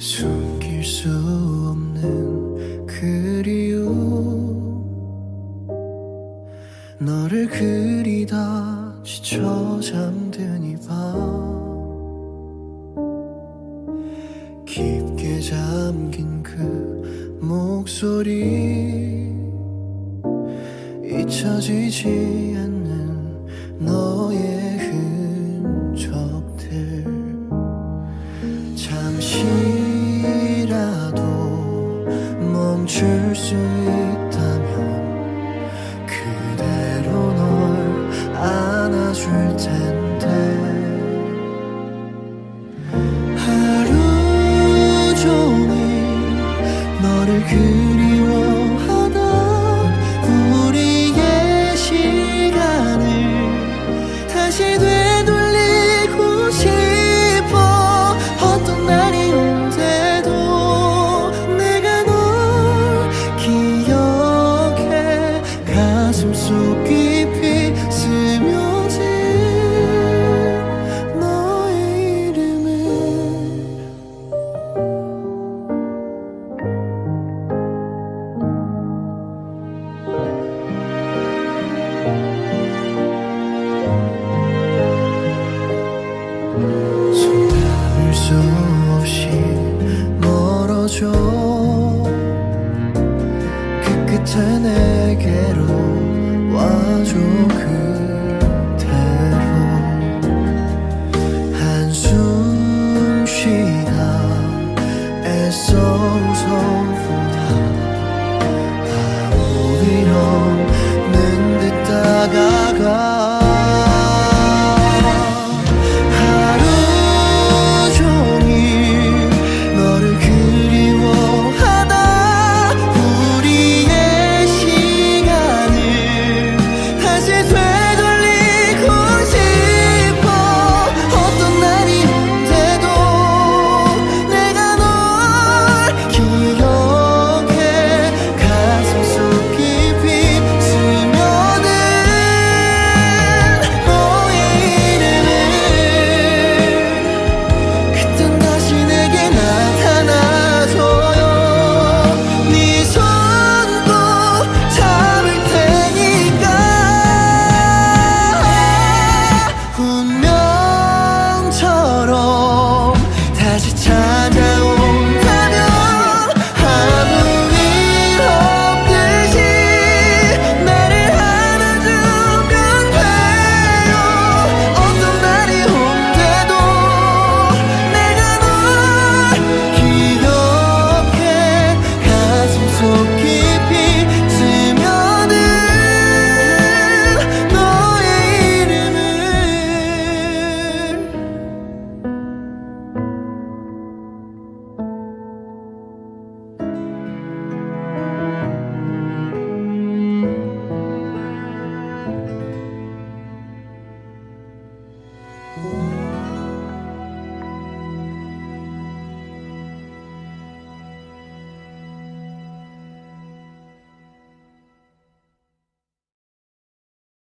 숨길 수 없는 그리움. 너를 그리다 지쳐 잠든 이밤. 깊게 잠긴 그 목소리. 잊혀지지 않는 너의 흔적들. 잠시 멈출 수 있다면 그대로 널 안아줄 텐데. 하루 종일 너를 그리 속 깊이 스며든 너의 이름을 수 없이 멀어져 그 끝에 내게로 挖出可